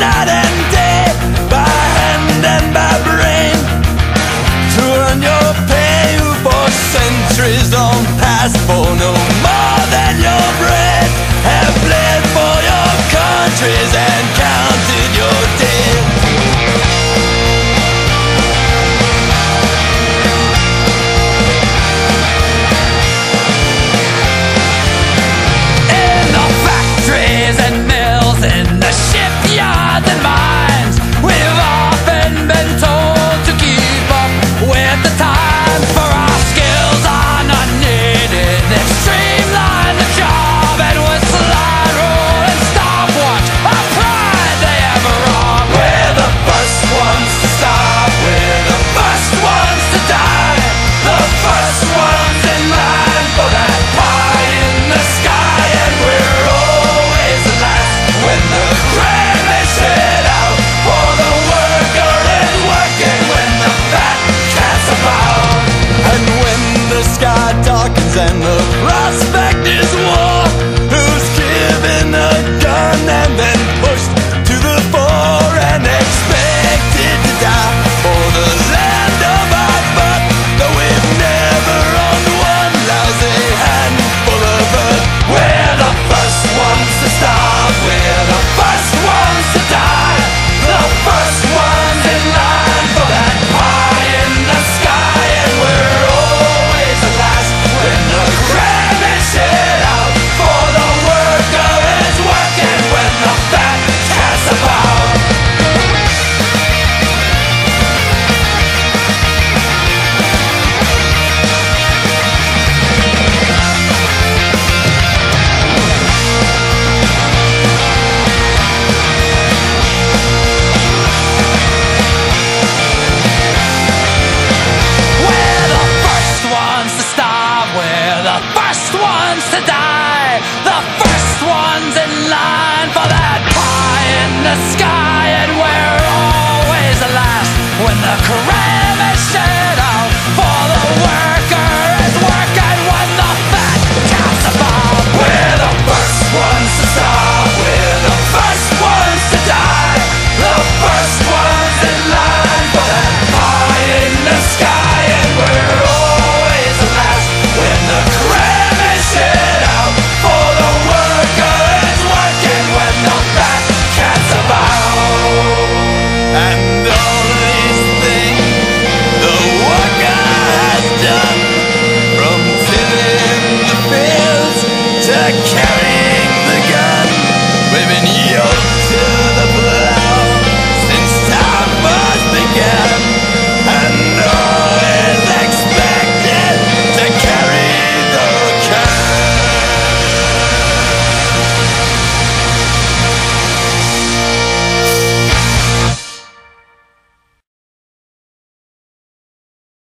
night and day, by hand and by brain. To earn your pay for centuries for no more? and the prospect is war. Who's giving the? the sky and we're always last when the carrying the gun waving an